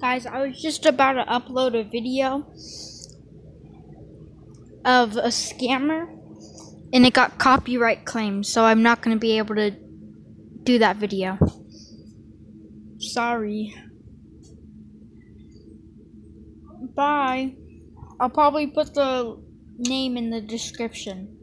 Guys, I was just about to upload a video of a scammer and it got copyright claims, so I'm not going to be able to do that video. Sorry. Bye. I'll probably put the name in the description.